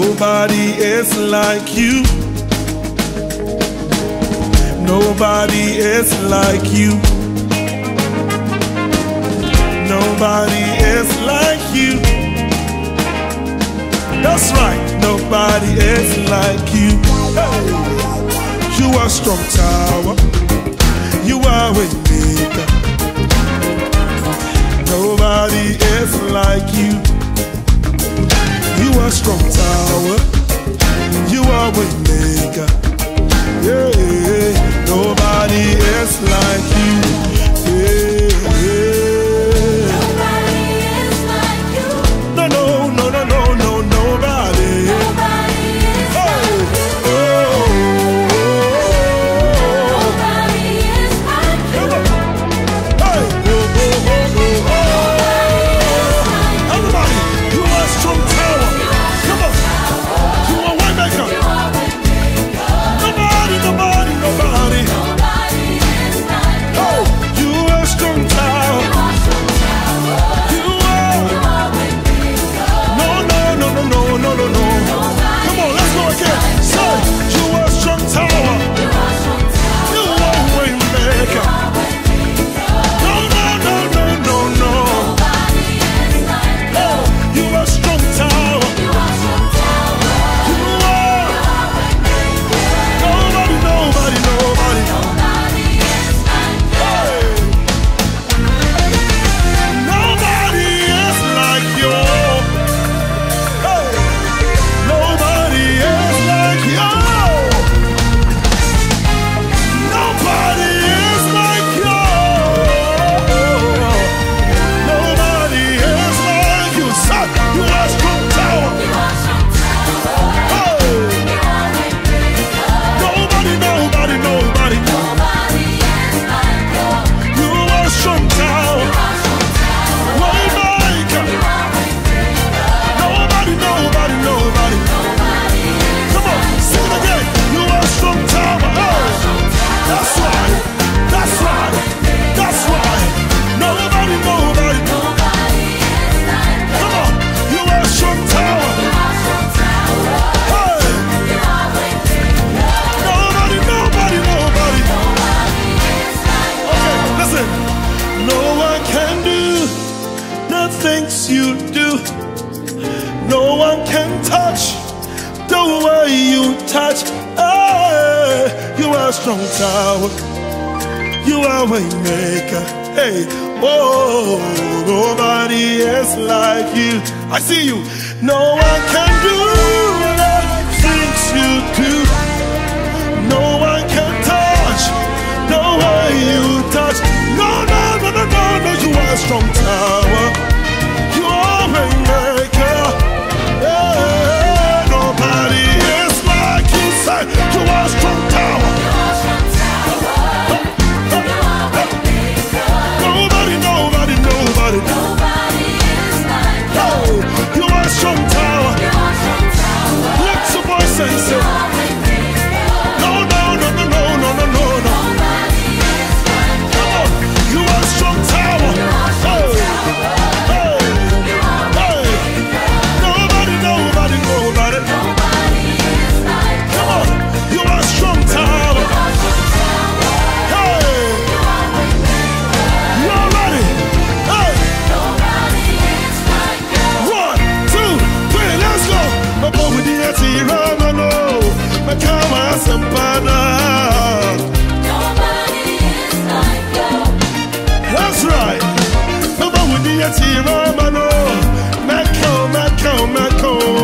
Nobody is like you. Nobody is like you. Nobody is like you. That's right, nobody is like you. Hey. You are strong tower. You are with maker. Nobody is like you. You are strong tower would make up. No one can touch the way you touch. Hey, you are a strong tower. You are a waymaker. Hey, oh, nobody is like you. I see you. No one can do the things you do. cold.